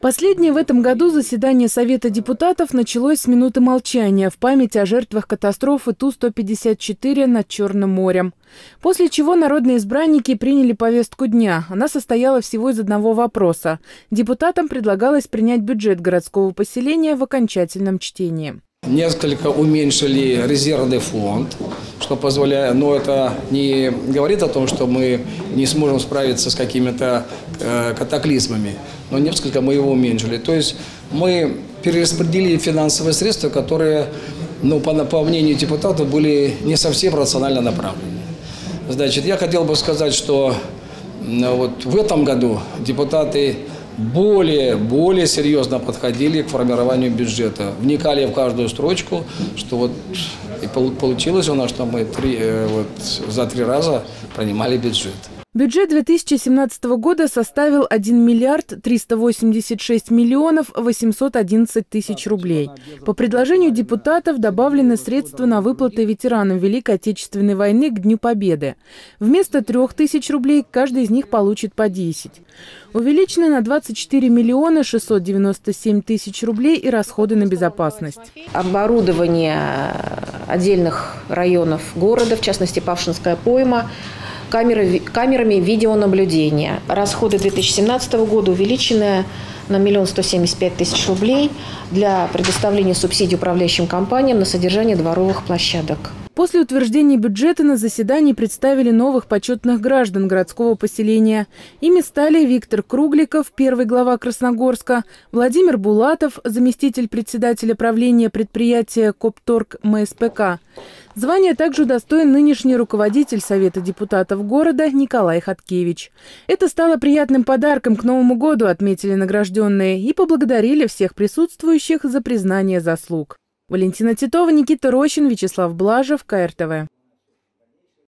Последнее в этом году заседание Совета депутатов началось с минуты молчания в память о жертвах катастрофы Ту-154 над Черным морем. После чего народные избранники приняли повестку дня. Она состояла всего из одного вопроса. Депутатам предлагалось принять бюджет городского поселения в окончательном чтении. Несколько уменьшили резервный фонд, что позволяет, но это не говорит о том, что мы не сможем справиться с какими-то э, катаклизмами, но несколько мы его уменьшили. То есть мы перераспределили финансовые средства, которые, ну, по, по мнению депутатов, были не совсем рационально направлены. Значит, я хотел бы сказать, что вот в этом году депутаты более, более серьезно подходили к формированию бюджета, вникали в каждую строчку, что вот и получилось у нас, что мы три, э, вот, за три раза принимали бюджет. Бюджет 2017 года составил 1 миллиард 386 миллионов 811 тысяч рублей. По предложению депутатов добавлены средства на выплаты ветеранам Великой Отечественной войны к Дню Победы. Вместо 3 тысяч рублей каждый из них получит по 10. Увеличены на 24 миллиона 697 тысяч рублей и расходы на безопасность. Оборудование отдельных районов города, в частности Павшинская пойма, камеры, камерами видеонаблюдения. Расходы 2017 года увеличены на миллион сто семьдесят пять тысяч рублей для предоставления субсидий управляющим компаниям на содержание дворовых площадок. После утверждения бюджета на заседании представили новых почетных граждан городского поселения. Ими стали Виктор Кругликов, первый глава Красногорска, Владимир Булатов, заместитель председателя правления предприятия Копторг МСПК. Звание также удостоен нынешний руководитель Совета депутатов города Николай Хаткевич. Это стало приятным подарком к Новому году, отметили награжденные, и поблагодарили всех присутствующих за признание заслуг. Валентина Титова, Никита Рощин, Вячеслав Блажев, КРТВ.